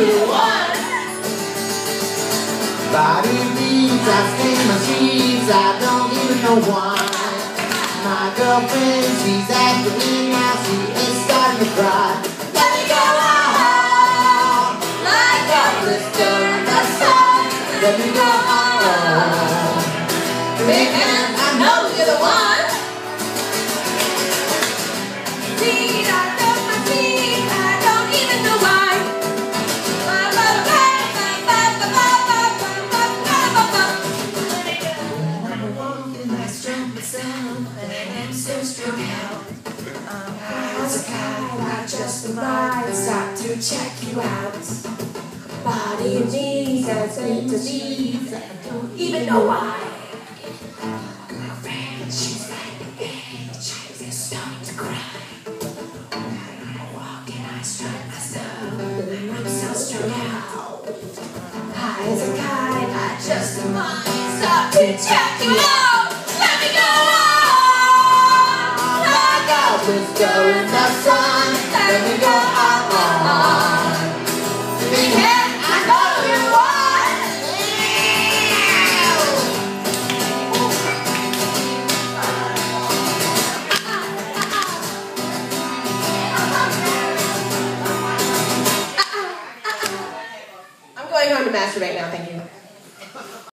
you want. Body beats, I stain my sheets, I don't even know why. My girlfriend, she's after me now, she is starting to cry. Let me go on, like a blister in the. Let me go on, and I know and so strung out. I'm as a kite, I just might stop to check you out. Body and knees, I think disease, I don't even know why. My friend, she's like an angel, is starting to cry. I walk and I strut myself, I'm so strung out. As a kite, I just stop to check you out. is going the sun, and we go on. on. The I know you want. I'm going home to masturbate now, thank you.